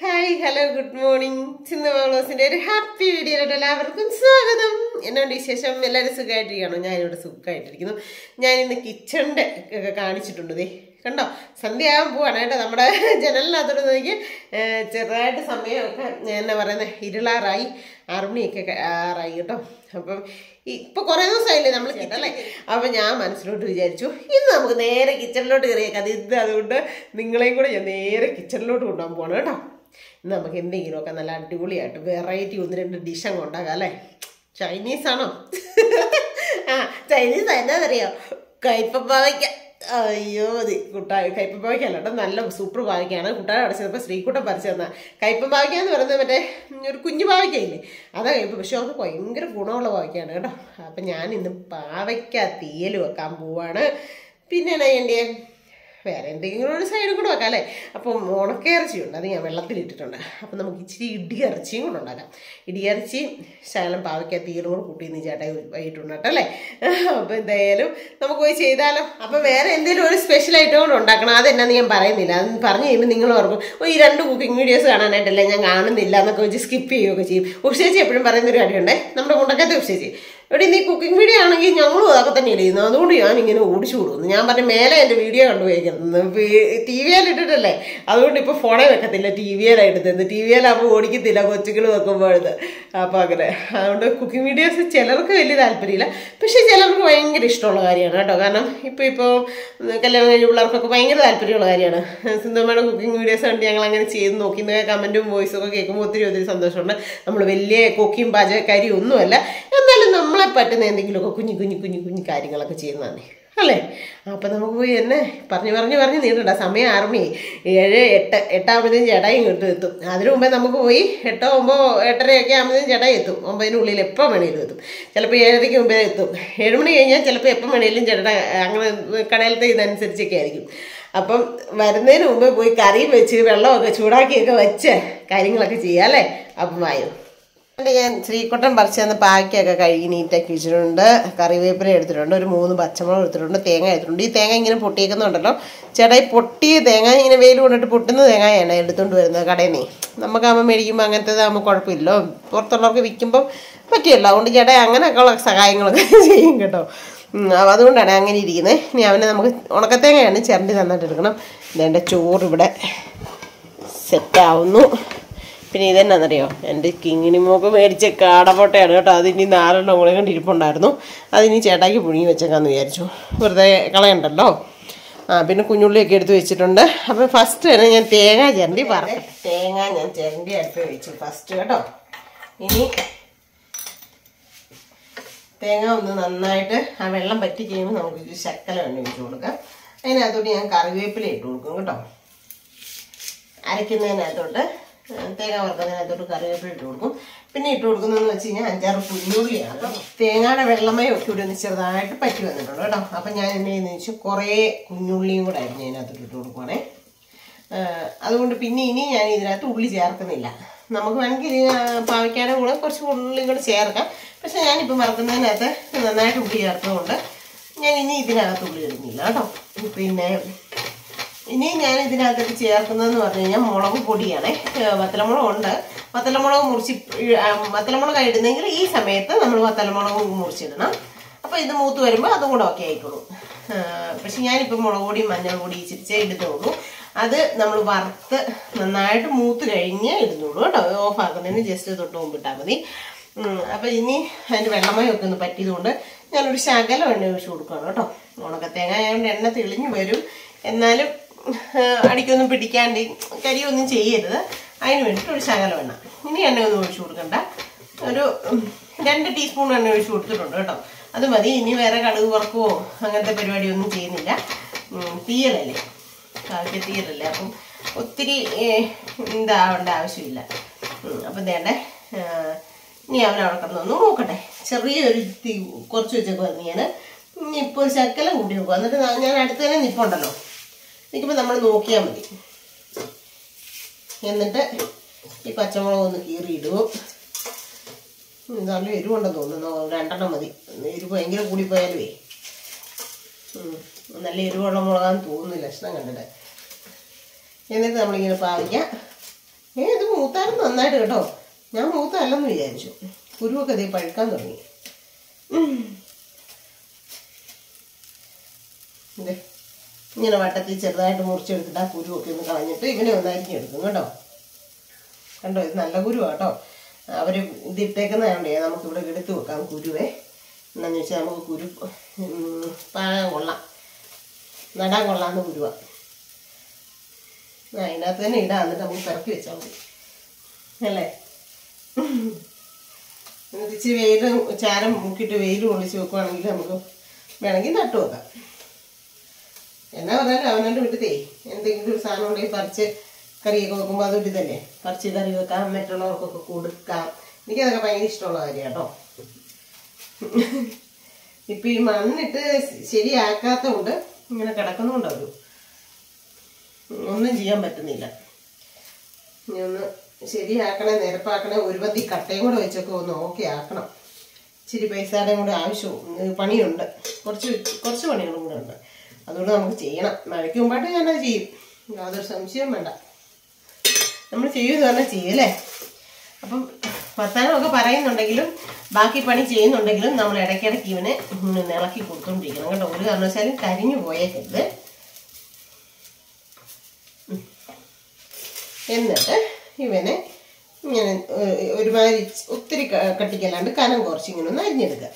Hi hello good morning. ചിന്ന മാളോസിന്റെ ഒരു happy വീഡിയോയിലോട്ട് എല്ലാവർക്കും സ്വാഗതം. എന്നോട് വിശേഷം? എല്ലാവരും സുഖമായിട്ടിരിക്കണോ ഞാനിവിടെ സുഖമായിട്ടിരിക്കുന്നു. ഞാൻ ഇന്ന് കിച്ചണിന്റെ ഒക്കെ കാണിച്ചിട്ടുണ്ട് ദേ. കണ്ടോ? സന്ധ്യയാകാൻ പോവാണ് കേട്ടോ നമ്മുടെ ജനലിനകത്തോട് നോക്കി. ചെറുതായിട്ട് സമയമൊക്കെ എന്നാ പറയുന്നത് ഇരുളാറായി. ആറുമണിയൊക്കെ ആറായി കേട്ടോ. അപ്പം ഇപ്പൊ കുറേ ദിവസമായില്ലേ നമ്മൾ കിട്ടല്ലേ അപ്പൊ ഞാൻ മനസ്സിലോട്ട് വിചാരിച്ചു ഇന്ന് നമുക്ക് നേരെ കിച്ചണിലോട്ട് കയറിയേക്കാം. അത് ഇത് അതുകൊണ്ട് നിങ്ങളെയും കൂടെ ഞാൻ നേരെ കിച്ചണിലോട്ട് കൊണ്ടുപോകാൻ പോകണം കേട്ടോ. ഇന്ന് നമുക്ക് എന്തെങ്കിലുമൊക്കെ നല്ല അടിപൊളിയായിട്ട് വെറൈറ്റി ഒന്ന് രണ്ട് ഡിഷ് അങ്ങ് ഉണ്ടാക്കാം അല്ലേ? ചൈനീസ് ആണോ? ആ ചൈനീസ് എന്നാന്നറിയോ കയ്പപ്പാവയ്ക്ക അയ്യോ മതി കുട്ടായി കയ്പപ്പാവയ്ക്കല്ല കേട്ടോ നല്ല സൂപ്പർ പാവയ്ക്കാണ് കുട്ടായി അടച്ചപ്പോൾ ശ്രീകുട്ടൻ പറിച്ചു തന്ന കയ്പപ്പാവയ്ക്ക എന്ന് പറയുന്നത് മറ്റേ ഒരു കുഞ്ഞു പാവയ്ക്കയില്ലേ? അതാ കയ്പ പക്ഷെ അത് ഭയങ്കര ഗുണമുള്ള പാവയ്ക്കാണ് കേട്ടോ. അപ്പം ഞാൻ ഇന്ന് പാവയ്ക്ക തീയൽ വെക്കാൻ പോവാണ്. പിന്നെ എന്നാ ചെയ്യണ്ടേ? വേറെ എന്തെങ്കിലും ഒരു സൈഡ് കൂടെ വെക്കാം അല്ലേ? അപ്പം ഉണക്ക ഇറച്ചിയുണ്ട് അത് ഞാൻ വെള്ളത്തിലിട്ടിട്ടുണ്ട് അപ്പം നമുക്ക് ഇച്ചിരി ഇടി ഇറച്ചിയും കൂടെ ഉണ്ടാക്കാം. ഇടി ഇറച്ചി ശകലം പാവയ്ക്ക തീരും കൂടെ കൂട്ടി നീ ചേട്ടായി വൈകിട്ടുണ്ട് കേട്ടോ അല്ലേ? അപ്പം എന്തായാലും നമുക്ക് പോയി ചെയ്താലോ. അപ്പം വേറെ എന്തെങ്കിലും ഒരു സ്പെഷ്യൽ ഐറ്റം കൂടെ ഉണ്ടാക്കണം. അതെന്നാന്ന് ഞാൻ പറയുന്നില്ല. അത് പറഞ്ഞു കഴിയുമ്പോൾ നിങ്ങൾ ഓർക്കും ഓ ഈ രണ്ട് കുക്കിംഗ് വീഡിയോസ് കാണാനായിട്ടല്ലേ ഞാൻ കാണുന്നില്ല എന്നൊക്കെ വെച്ച് സ്കിപ്പ് ചെയ്യുകയൊക്കെ ചെയ്യും. ഉഷേച്ചി എപ്പോഴും പറയുന്നൊരു കാര്യമുണ്ടേ നമ്മുടെ കുണ്ടക്കത്തെ ഉഷേച്ചി. എവിടെ നീ കുക്കിംഗ് വീഡിയോ ആണെങ്കിൽ ഞങ്ങളും അതൊക്കെ തന്നെയല്ലേ ചെയ്യുന്നത്. അതുകൊണ്ട് ഞാൻ ഇങ്ങനെ ഓടിച്ചു കൊടുക്കുന്നു ഞാൻ പറഞ്ഞ മേലെ എന്റെ വീഡിയോ കണ്ടുപോയിരിക്കുന്നത് ടി വിയിൽ ഇട്ടിട്ടല്ലേ? അതുകൊണ്ട് ഇപ്പോൾ ഫോണേ വെക്കത്തില്ല. ടി വിയിലാണ് എടുത്തത്. ടി വിയിലാകുമ്പോൾ ഓടിക്കത്തില്ല കൊച്ചുകൾ വെക്കുമ്പോഴത്. അപ്പോൾ അങ്ങനെ. അതുകൊണ്ട് കുക്കിംഗ് വീഡിയോസ് ചിലർക്ക് വലിയ താല്പര്യമില്ല. പക്ഷേ ചിലർക്ക് ഭയങ്കര ഇഷ്ടമുള്ള കാര്യമാണ് കേട്ടോ. കാരണം ഇപ്പോൾ ഇപ്പോൾ കല്യാണം കഴിഞ്ഞ പിള്ളേർക്കൊക്കെ ഭയങ്കര താല്പര്യമുള്ള കാര്യമാണ്. സിന്ധുമ്മയുടെ കുക്കിംഗ് വീഡിയോസ് കണ്ട് ഞങ്ങൾ അങ്ങനെ ചെയ്ത് നോക്കി. കമന്റും വോയിസും ഒക്കെ കേൾക്കുമ്പോൾ ഒത്തിരി ഒത്തിരി സന്തോഷമുണ്ട്. നമ്മൾ വലിയ കുക്കിംഗ് പാചകക്കാരി ഒന്നുമല്ല. എന്നാലും നമ്മളെ പറ്റുന്ന എന്തെങ്കിലുമൊക്കെ കുഞ്ഞു കുഞ്ഞു കുഞ്ഞു കുഞ്ഞു കാര്യങ്ങളൊക്കെ ചെയ്യുന്നതാണ്. അല്ലേ? അപ്പം നമുക്ക് പോയി തന്നെ പറഞ്ഞു പറഞ്ഞു പറഞ്ഞ് നീട്ടണ്ട സമയം ആർമി ഏഴ് എട്ട് എട്ടാകുമ്പോഴത്തേക്കും ചേട്ടായി ഇങ്ങോട്ട് എത്തും. അതിനു മുമ്പേ നമുക്ക് പോയി എട്ടോ ഒമ്പോ എട്ടരയൊക്കെ ആകുമ്പോഴത്തേക്കും ചേട്ടായി എത്തും. ഒമ്പതിനുള്ളിൽ എപ്പോൾ വേണേലും എത്തും. ചിലപ്പോൾ ഏഴരയ്ക്ക് മുമ്പേ എത്തും. ഏഴ് മണി കഴിഞ്ഞാൽ ചിലപ്പോൾ എപ്പം വേണേലും ചേട്ടാ അങ്ങനെ കടയിലത്തെ ഇതനുസരിച്ചൊക്കെ ആയിരിക്കും. അപ്പം വരുന്നതിന് മുമ്പേ പോയി കറിയും വെച്ച് വെള്ളമൊക്കെ ചൂടാക്കിയൊക്കെ വെച്ച് കാര്യങ്ങളൊക്കെ ചെയ്യാം അല്ലേ? അപ്പം വായു. ഞാൻ ശ്രീക്കുട്ടൻ പറിച്ച് തന്ന പാക്കൊക്കെ കഴുകി നീറ്റാക്കി വെച്ചിട്ടുണ്ട്. കറിവേപ്പില എടുത്തിട്ടുണ്ട്. ഒരു മൂന്ന് പച്ചമുളക് എടുത്തിട്ടുണ്ട്. തേങ്ങ എടുത്തിട്ടുണ്ട്. ഈ തേങ്ങ ഇങ്ങനെ പൊട്ടിയേക്കുന്നുണ്ടല്ലോ. ചേട്ടാ ഈ പൊട്ടിയ തേങ്ങ ഇങ്ങനെ വെയിൽ കൊണ്ടിട്ട് പൊട്ടുന്ന തേങ്ങയാണ് എടുത്തുകൊണ്ട് വരുന്നത് കടയിൽ നിന്ന് നമുക്കാകുമ്പോൾ മേടിക്കുമ്പോൾ അങ്ങനത്തേതാകുമ്പോൾ കുഴപ്പമില്ലല്ലോ പുറത്തുള്ളവർക്ക് വിൽക്കുമ്പോൾ പറ്റിയല്ലോ. അതുകൊണ്ട് ചേട്ടാ അങ്ങനെയൊക്കെയുള്ള സഹായങ്ങളൊക്കെ ചെയ്യും കേട്ടോ. അതുകൊണ്ടാണ് അങ്ങനെ ഇരിക്കുന്നത് ഇനി അവനെ നമുക്ക് ഉണക്കത്തേങ്ങയാണ് ചിരണ്ടി നന്നായിട്ട് എടുക്കണം. ഇതെന്റെ ചോറ് ഇവിടെ സെറ്റാവുന്നു പിന്നെ ഇതെന്നാന്നറിയോ? എന്റെ കിങ്ങിണി മോക്ക് മേടിച്ച കാടപൊട്ടയാണ് കേട്ടോ. അതിനി നാലെണ്ണം കൂടെ കണ്ട് ഇരിപ്പുണ്ടായിരുന്നു. അതിനി ചേട്ടാക്കി പുഴുങ്ങി വെച്ചേക്കാന്ന് വിചാരിച്ചു. വെറുതെ കളയണ്ടല്ലോ? ആ പിന്നെ കുഞ്ഞുള്ളിയൊക്കെ എടുത്ത് വെച്ചിട്ടുണ്ട്. അപ്പം ഫസ്റ്റ് തന്നെ ഞാൻ തേങ്ങ ചിരണ്ടി പറഞ്ഞു തേങ്ങ ഞാൻ ചിരണ്ടി അടുത്ത് വെച്ചു ഫസ്റ്റ് കേട്ടോ. ഇനി തേങ്ങ ഒന്ന് നന്നായിട്ട് ആ വെള്ളം പറ്റി കഴിയുമ്പോൾ നമുക്ക് ശക്കല എണ്ണ വെച്ച് കൊടുക്കാം. അതിനകത്തോട്ട് ഞാൻ കറിവേപ്പില ഇട്ട് കൊടുക്കും കേട്ടോ. അരയ്ക്കുന്നതിനകത്തോട്ട് തേങ്ങ വറുക്കുന്നതിനകത്തോട്ട് കറിവേപ്പില ഇട്ട് കൊടുക്കും. പിന്നെ ഇട്ട് കൊടുക്കുന്നതെന്ന് വെച്ച് കഴിഞ്ഞാൽ അഞ്ചാറ് കേട്ടോ. തേങ്ങയുടെ വെള്ളമയം ഒക്കെ ഇവിടെ ഒന്ന് ചെറുതായിട്ട് പറ്റി വന്നിട്ടുണ്ട് കേട്ടോ. അപ്പം ഞാൻ എന്നെ എന്ന് വെച്ച് കുറേ കുഞ്ഞുള്ളിയും കൂടെ ആയിരുന്നു അതിനകത്തോട്ട് ഇട്ട് കൊടുക്കുവാണേ. അതുകൊണ്ട് പിന്നെ ഇനി ഞാൻ ഇതിനകത്ത് ഉള്ളി ചേർക്കുന്നില്ല. നമുക്ക് വേണമെങ്കിൽ പാവയ്ക്കാടെ കൂടെ കുറച്ച് ഉള്ളി കൂടെ ചേർക്കാം. പക്ഷെ ഞാനിപ്പോൾ വറുക്കുന്നതിനകത്ത് നന്നായിട്ട് ഉള്ളി ചേർത്തതുകൊണ്ട് ഞാൻ ഇനി ഇതിനകത്ത് ഉള്ളി ഇടുന്നില്ല കേട്ടോ. പിന്നെ ഇനി ഞാൻ ഇതിനകത്തേക്ക് ചേർക്കുന്നതെന്ന് പറഞ്ഞു കഴിഞ്ഞാൽ മുളക് പൊടിയാണ്. വത്തലമുളക് ഉണ്ട്. വത്തലമുളക് മുറിച്ച് വത്തലമുളക് ഇടുന്നെങ്കിൽ ഈ സമയത്ത് നമ്മൾ വത്തലമുളക് മുറിച്ചിടണം. അപ്പോൾ ഇത് മൂത്ത് വരുമ്പോൾ അതും കൂടെ ഓക്കെ ആയിക്കോളും. പക്ഷെ ഞാനിപ്പോൾ മുളക് പൊടി മഞ്ഞൾ പൊടി ഇച്ചിരിച്ചേ ഇടുന്നുള്ളൂ. അത് നമ്മൾ വറുത്ത് നന്നായിട്ട് മൂത്ത് കഴിഞ്ഞ് ഇടുന്നുള്ളൂ കേട്ടോ. ഓഫ് ആക്കുന്നതിന് ജസ്റ്റ് തൊട്ട് മുമ്പ് ഇട്ടാൽ മതി. അപ്പം ഇനി അതിന്റെ വെള്ളമയൊക്കെ ഒന്ന് പറ്റിയതുകൊണ്ട് ഞാനൊരു ശകലം എണ്ണ ഒഴിച്ച് കൊടുക്കുകയാണ് കേട്ടോ. ഉണക്കത്തേങ്ങ ആയതുകൊണ്ട് എണ്ണ തെളിഞ്ഞു വരും. എന്നാലും അടിക്കൊന്നും പിടിക്കാണ്ട് കരിയൊന്നും ചെയ്യരുത്. അതിന് വേണ്ടിയിട്ട് ഒരു ശകലം എണ്ണ. ഇനി എണ്ണ ഒന്ന് ഒഴിച്ചു കൊടുക്കണ്ട. ഒരു രണ്ട് ടീസ്പൂൺ എണ്ണ ഒഴിച്ചു കൊടുത്തിട്ടുണ്ട് കേട്ടോ. അത് മതി. ഇനി വേറെ കടുക് വറക്കുവോ അങ്ങനത്തെ പരിപാടിയൊന്നും ചെയ്യുന്നില്ല. തീയലല്ലേ? കാവ്യ തീയലല്ലേ? അപ്പം ഒത്തിരി ഇതാവേണ്ട ആവശ്യമില്ല. അപ്പം തേണ്ട ഇനി അവൻ അവിടെ കിടന്നൊന്ന് നോക്കട്ടെ. ചെറിയൊരു തീ കുറച്ച് വെച്ചേക്കുമായിരുന്നു ഞാൻ ഇനി ഇപ്പോൾ ഒരു ശക്കലം കൂട്ടി വെക്കുക എന്നിട്ട് ഞാൻ അടുത്ത് തന്നെ നിൽപ്പുണ്ടല്ലോ നിൽക്കുമ്പോൾ നമ്മൾ നോക്കിയാൽ മതി. എന്നിട്ട് ഈ പച്ചമുളക് ഒന്ന് കീറിയിടും. എന്തായാലും എരിവുണ്ടെന്ന് തോന്നുന്നു. രണ്ടെണ്ണം മതി. എരിവ് ഭയങ്കര കൂടിപ്പോയാലുവേ. നല്ല എരിവുള്ള മുളകാന്ന് തോന്നുന്നു ലക്ഷണം കണ്ടിട്ട്. എന്നിട്ട് നമ്മളിങ്ങനെ പാവിക്കാം. ഏ ഇത് മൂത്താലും നന്നായിട്ട് കേട്ടോ. ഞാൻ മൂത്തല്ലെന്ന് വിചാരിച്ചു. കുരുവൊക്കെ ഇതേ പഴുക്കാൻ തുടങ്ങി. ഉം. ഇങ്ങനെ വട്ടത്തിൽ ചെറുതായിട്ട് മുറിച്ചെടുത്തിട്ട് ആ കുരുവൊക്കെ ഒന്ന് കളഞ്ഞിട്ട് ഇവനെ ഒന്നായിരിക്കും എടുക്കും കേട്ടോ. കണ്ടോ? ഇത് നല്ല കുരുവാ കേട്ടോ. അവർ ഇത് നമുക്കിവിടെ എടുത്ത് വെക്കാം കുരുവേ. എന്നാന്ന് വെച്ചാൽ നമുക്ക് കുരു പാകാൻ കൊള്ളാം. നടാൻ കൊള്ളാമെന്ന് കുരുവാ. ആ അതിനകത്ത് തന്നെ ഇടാം. എന്നിട്ട് നമുക്ക് പിറക്കി വെച്ചാൽ മതി. അല്ലേ? എന്നിട്ട് ഇച്ചിരി വെയിലും ചാരം മുക്കിയിട്ട് വെയിൽ ഒളിച്ച് വെക്കുവാണെങ്കിൽ നമുക്ക് വേണമെങ്കിൽ നട്ടു വെക്കാം. എന്നാ പറഞ്ഞാലും അവനോട് വിട്ടതേ എന്തെങ്കിലും ഒരു സാധനം ഉണ്ടെങ്കിൽ പറിച്ച് കറിയൊക്കെ വെക്കുമ്പോൾ അത് തന്നെ പറിച്ച് കറി വെക്കാം മറ്റുള്ളവർക്കൊക്കെ കൊടുക്കാം. എനിക്കതൊക്കെ ഭയങ്കര ഇഷ്ടമുള്ള കാര്യം കേട്ടോ ഇപ്പൊ ഈ മണ്ണിട്ട് ശരിയാക്കാത്തതുകൊണ്ട് ഇങ്ങനെ കിടക്കുന്നുണ്ട് ഒന്നും ചെയ്യാൻ പറ്റുന്നില്ല. ഇനി ഒന്ന് ശരിയാക്കണേ നിരപ്പാക്കണേ ഒരു പത്തി കട്ടയും കൂടെ വെച്ചൊക്കെ ഒന്ന് ഓക്കെ ആക്കണം. ഇച്ചിരി പൈസയുടെയും കൂടെ ആവശ്യവും പണിയുണ്ട്. കുറച്ച് കുറച്ച് പണികളും കൂടെ ഉണ്ട്. അതുകൊണ്ട് നമുക്ക് ചെയ്യണം. മഴയ്ക്ക് മുമ്പായിട്ട് ഞാനത് ചെയ്യും. യാതൊരു സംശയവും വേണ്ട. നമ്മൾ ചെയ്യുമെന്ന് പറഞ്ഞാൽ ചെയ്യല്ലേ അപ്പം വർത്തമാനമൊക്കെ പറയുന്നുണ്ടെങ്കിലും ബാക്കി പണി ചെയ്യുന്നുണ്ടെങ്കിലും നമ്മൾ ഇടയ്ക്കിടയ്ക്ക് ഇവനെ ഇളക്കി കൊടുത്തോണ്ടിരിക്കണം കേട്ടോ. ഒരു കാരണവശാലും കരിഞ്ഞു പോയേക്കരുത്. എന്നിട്ട് ഇവനെ ഇങ്ങനെ ഒരുമാതിരി ഒത്തിരി കട്ടിക്കല്ലാണ്ട് കനം കുറച്ച് ഇങ്ങനെ ഒന്ന് അരിഞ്ഞെടുക്കുക.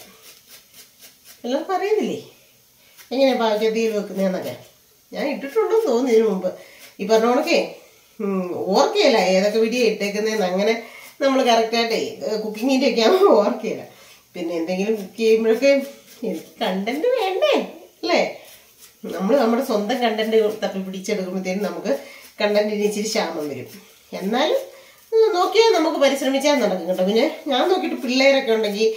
എല്ലാവർക്കും അറിയുന്നില്ലേ എങ്ങനെ പാചകത്തിൽ വെക്കുന്നതെന്നൊക്കെ. ഞാൻ ഇട്ടിട്ടുണ്ടെന്ന് തോന്നുന്നു ഇതിനു മുമ്പ്. ഈ പറഞ്ഞ കണക്കേ ഓർക്കയില്ല ഏതൊക്കെ വീഡിയോ ഇട്ടേക്കുന്നതെന്ന്. അങ്ങനെ നമ്മൾ കറക്റ്റായിട്ടേ കുക്കിങ്ങിന്റെ ഒക്കെ ആകുമ്പോൾ ഓർക്കയില്ല. പിന്നെ എന്തെങ്കിലും കുക്ക് ചെയ്യുമ്പോഴൊക്കെ കണ്ടന്റ് വേണ്ടേ? അല്ലേ? നമ്മൾ നമ്മുടെ സ്വന്തം കണ്ടന്റ് തപ്പി പിടിച്ചെടുക്കുമ്പോഴത്തേനും നമുക്ക് കണ്ടന്റിന് ഇച്ചിരി ക്ഷാമം വരും. എന്നാലും നോക്കിയാൽ നമുക്ക് പരിശ്രമിച്ചാൽ നടക്കും കേട്ടോ പിന്നെ ഞാൻ നോക്കിയിട്ട് പിള്ളേരൊക്കെ ഉണ്ടെങ്കിൽ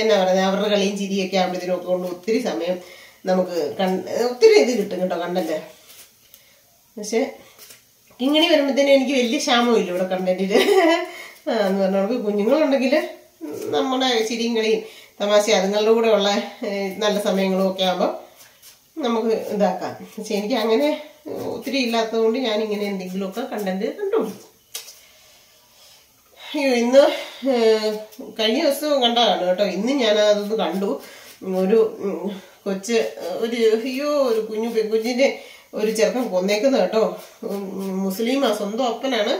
എന്നാ പറയുന്നത് അവരുടെ കളിയും ചിരിയൊക്കെ ആകുമ്പോഴത്തേനും ഒക്കെ കൊണ്ട് ഒത്തിരി സമയം നമുക്ക് കൺ- ഒത്തിരി ഇത് കിട്ടും കേട്ടോ കണ്ടന്റ് പക്ഷെ ഇങ്ങനെ വരുമ്പോഴത്തേനും എനിക്ക് വലിയ ക്ഷാമമില്ല ഇവിടെ കണ്ടന്റിൽ എന്ന് പറഞ്ഞാൽ നമുക്ക് കുഞ്ഞുങ്ങളുണ്ടെങ്കിൽ നമ്മുടെ ചിരിയും കളിയും തമാശ അതുങ്ങളുടെ കൂടെ ഉള്ള നല്ല സമയങ്ങളും ഒക്കെ ആകുമ്പോൾ നമുക്ക് ഇതാക്കാം. പക്ഷെ എനിക്ക് അങ്ങനെ ഒത്തിരി ഇല്ലാത്തതുകൊണ്ട് ഞാൻ ഇങ്ങനെ എന്തെങ്കിലുമൊക്കെ കണ്ടന്റ് കണ്ടുപിടിക്കും. അയ്യോ ഇന്ന് കഴിഞ്ഞ ദിവസവും കണ്ടതാണ് കേട്ടോ. ഇന്ന് ഞാൻ അതൊന്ന് കണ്ടു. ഒരു കൊച്ച് ഒരു അയ്യോ ഒരു കുഞ്ഞു പെൺകുഞ്ഞിനെ ഒരു ചെറുക്കൻ കൊന്നേക്കുന്ന കേട്ടോ. മുസ്ലിം മുസ്ലിമാ സ്വന്തം അപ്പനാണ്.